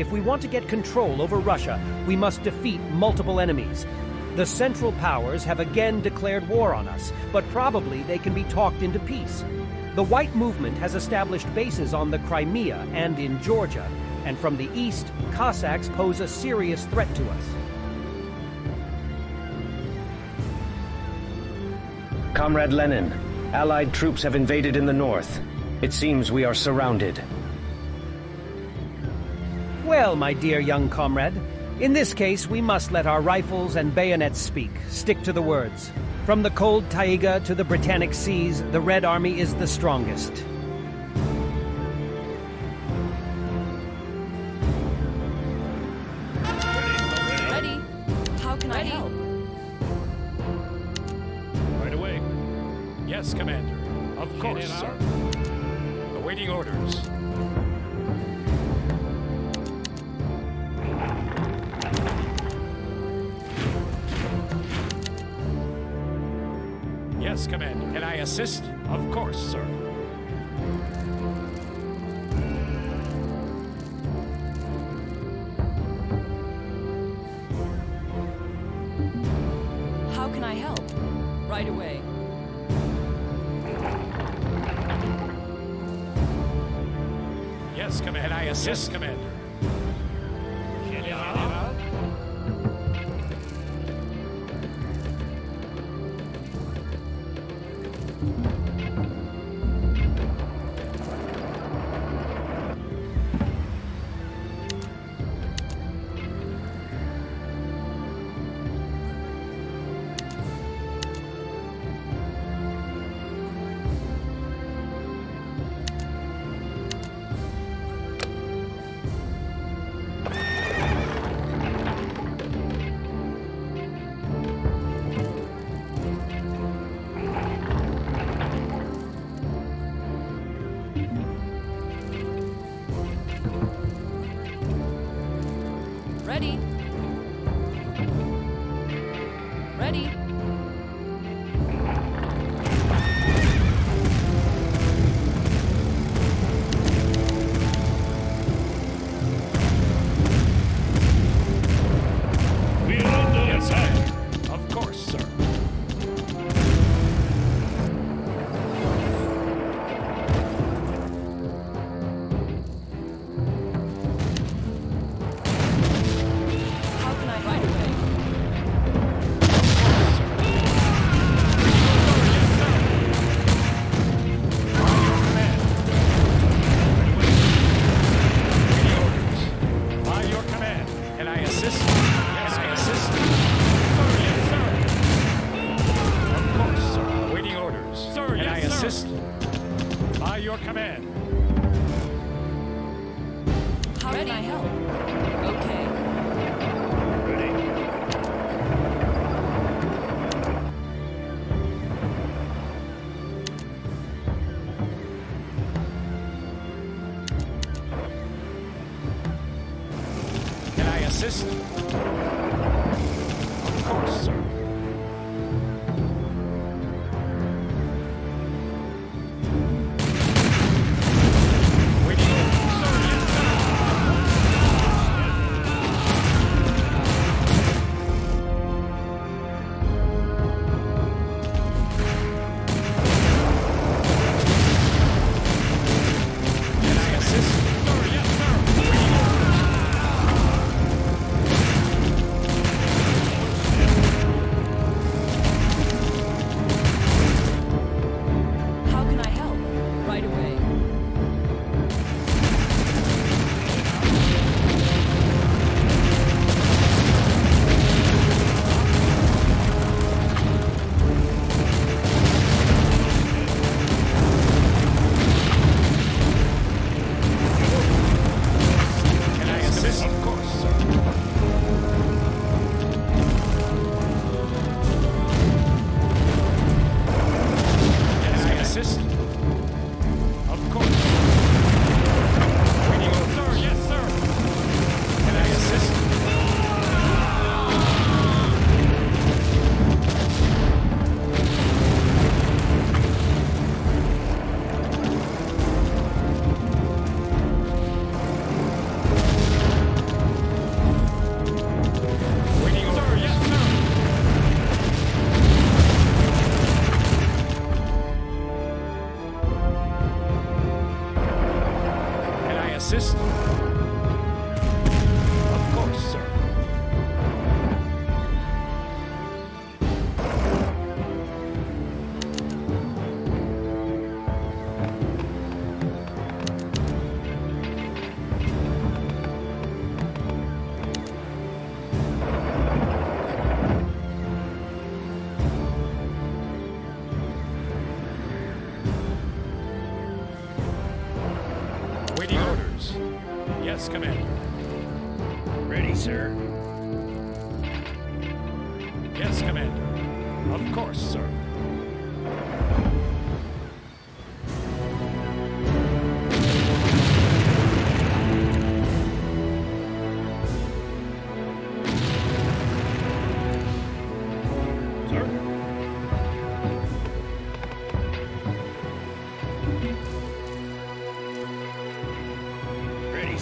If we want to get control over Russia, we must defeat multiple enemies. The Central Powers have again declared war on us, but probably they can be talked into peace. The White Movement has established bases on the Crimea and in Georgia, and from the east, Cossacks pose a serious threat to us. Comrade Lenin, Allied troops have invaded in the north. It seems we are surrounded. Well, my dear young comrade, in this case we must let our rifles and bayonets speak. Stick to the words. From the cold taiga to the Britannic seas, the Red Army is the strongest. Ready? How can I help? Right away. Yes, Commander. Of course, sir. Awaiting orders. Yes, Commander. Can I assist? Of course, sir.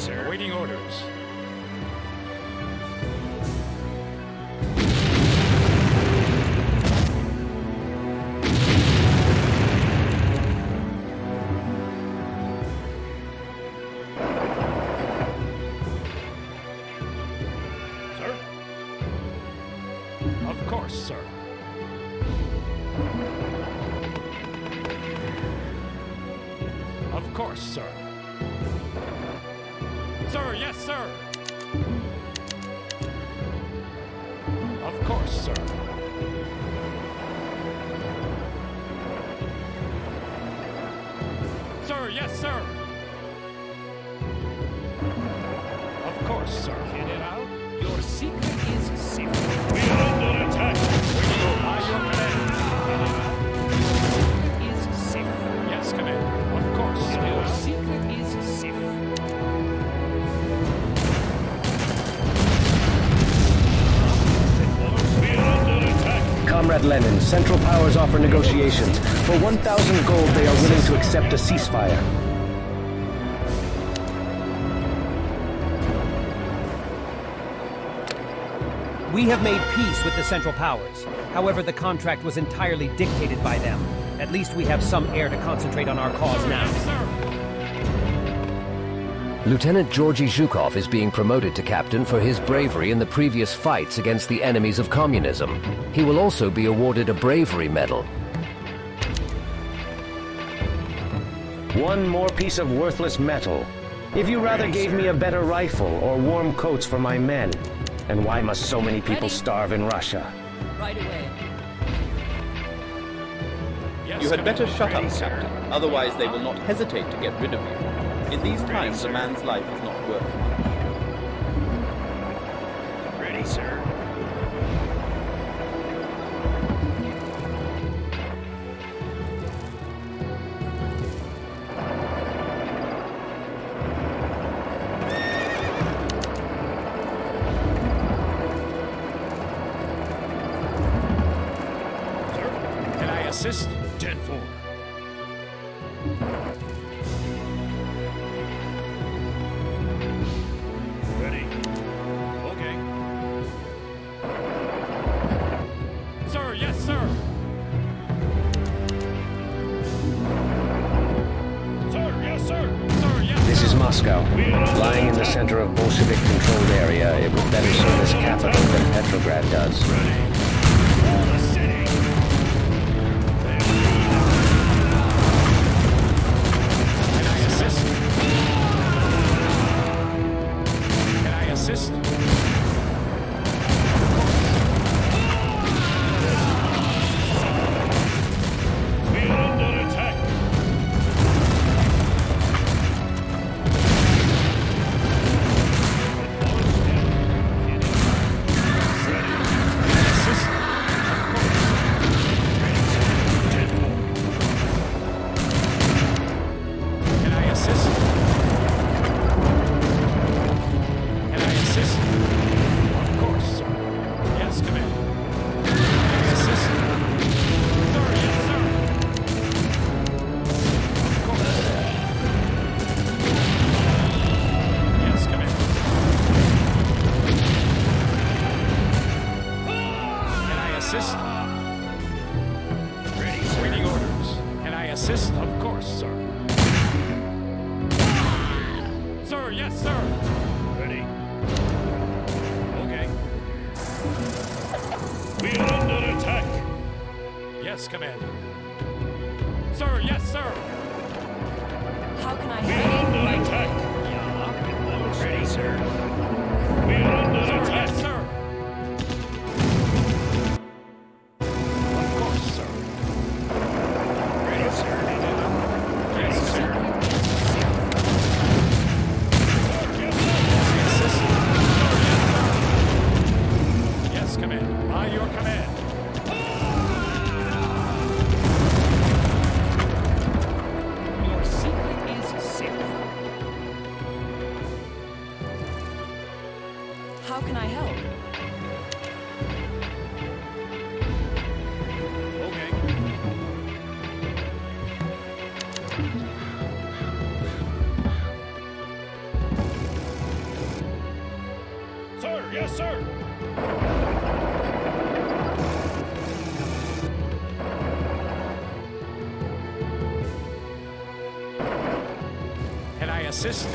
Sir. Awaiting orders. Lenin, Central Powers offer negotiations. For 1,000 gold, they are willing to accept a ceasefire. We have made peace with the Central Powers. However, the contract was entirely dictated by them. At least we have some air to concentrate on our cause now. Yes, sir. Lieutenant Georgy Zhukov is being promoted to captain for his bravery in the previous fights against the enemies of communism. He will also be awarded a bravery medal. One more piece of worthless metal. If you rather gave me a better rifle or warm coats for my men. And why must so many people starve in Russia? Right away. You had better shut up, Ready. Captain. Otherwise they will not hesitate to get rid of you. In these times, a man's life is not worth much. Ready. Sir, How can I assist?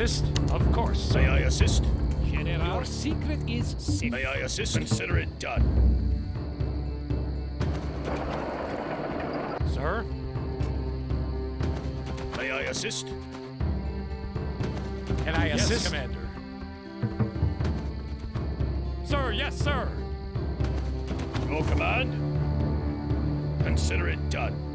Assist? Of course. May I assist? General, Your secret is safe. May I assist? Consider it done. Sir? May I assist? Can I Yes, assist? Commander. Sir, yes, sir. Your command? Consider it done.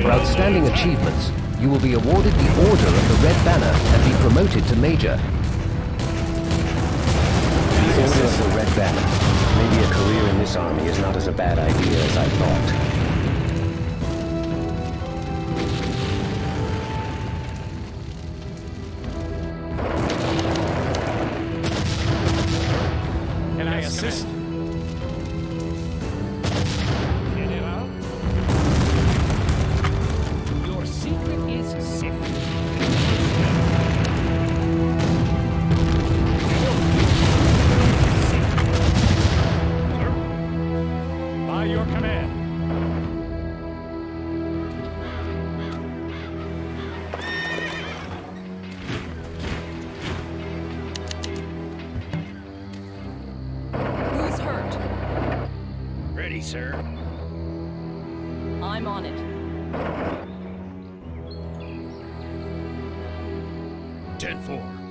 For outstanding achievements, you will be awarded the Order of the Red Banner and be promoted to Major. The Order of the Red Banner. Maybe a career in this army is not as a bad idea as I thought. Ten four.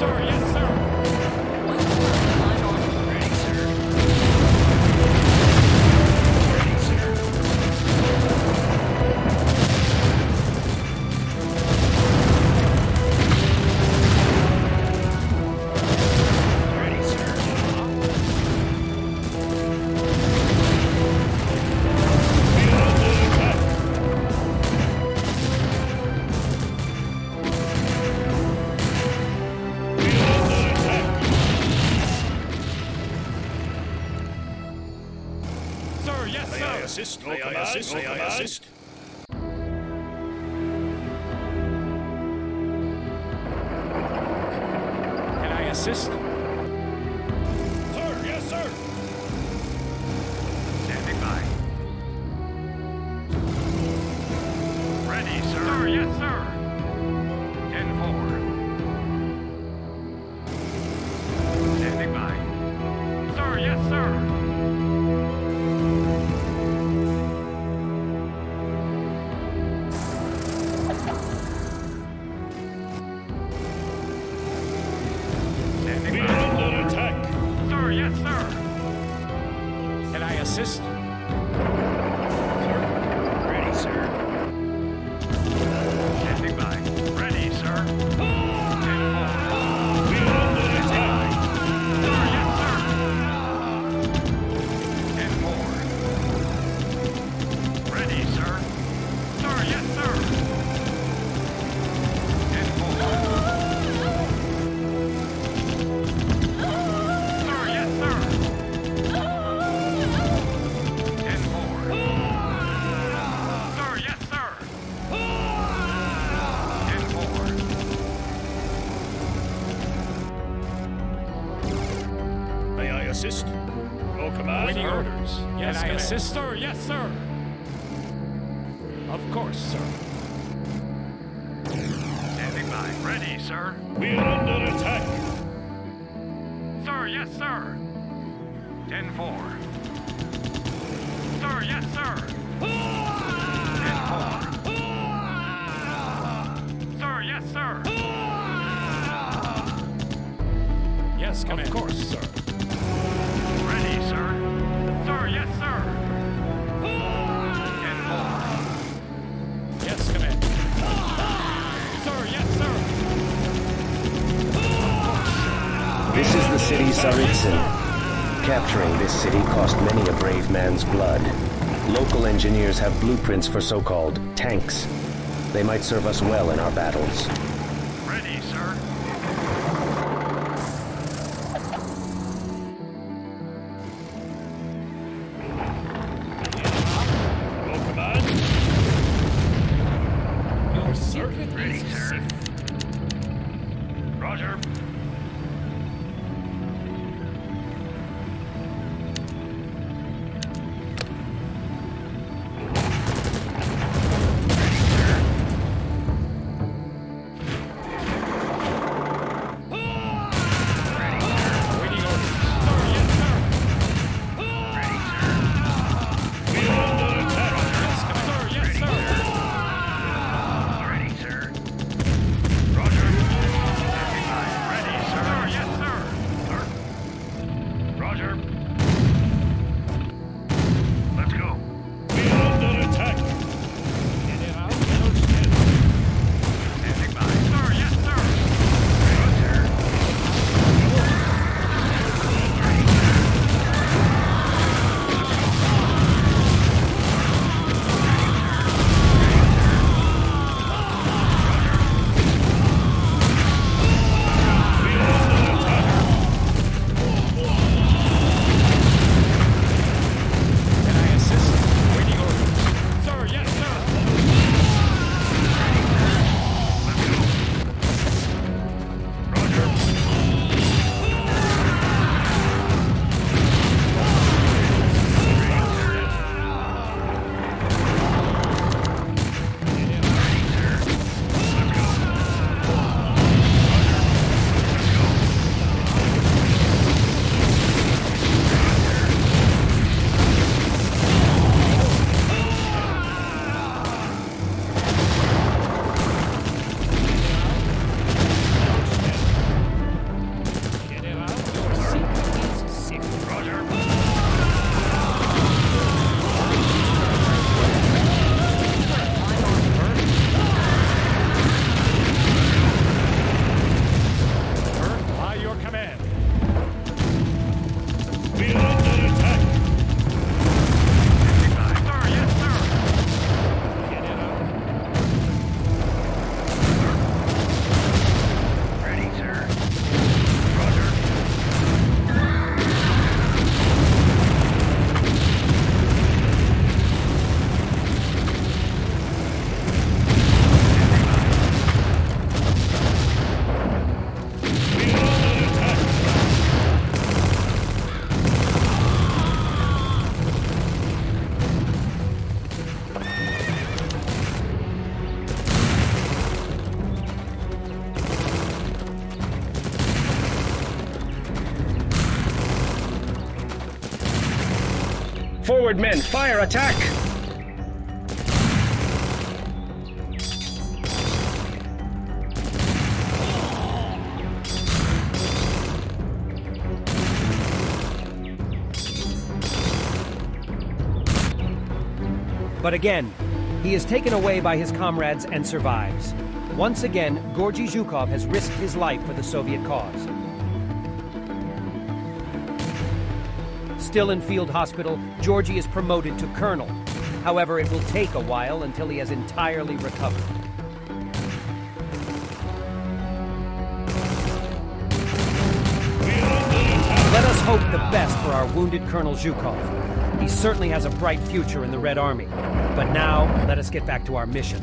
sorry. Of course, sir. Standing by. Ready, sir. We are under attack. Sir, yes, sir. 10-4. Sir, yes, sir. sir, yes, sir. Yes, Of in. course, sir. Tsaritsyn. Capturing this city cost many a brave man's blood. Local engineers have blueprints for so-called tanks. They might serve us well in our battles. Ready, sir. Ready, sir. Roger. men, fire, attack! But again, he is taken away by his comrades and survives. Once again, Georgy Zhukov has risked his life for the Soviet cause. Still in field hospital, Georgy is promoted to colonel. However, it will take a while until he has entirely recovered. Let us hope the best for our wounded Colonel Zhukov. He certainly has a bright future in the Red Army. But now, let us get back to our mission.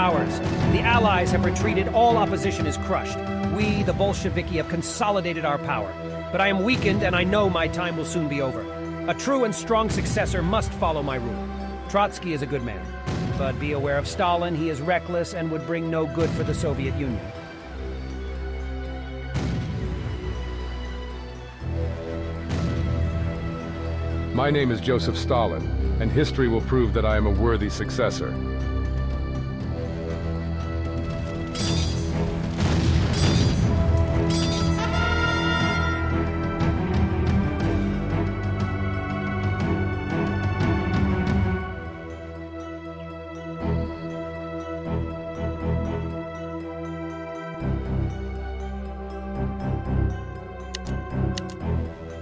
ours. The Allies have retreated, all opposition is crushed. We, the Bolsheviki, have consolidated our power. But I am weakened, and I know my time will soon be over. A true and strong successor must follow my rule. Trotsky is a good man, but be aware of Stalin. He is reckless and would bring no good for the Soviet Union. My name is Joseph Stalin, and history will prove that I am a worthy successor.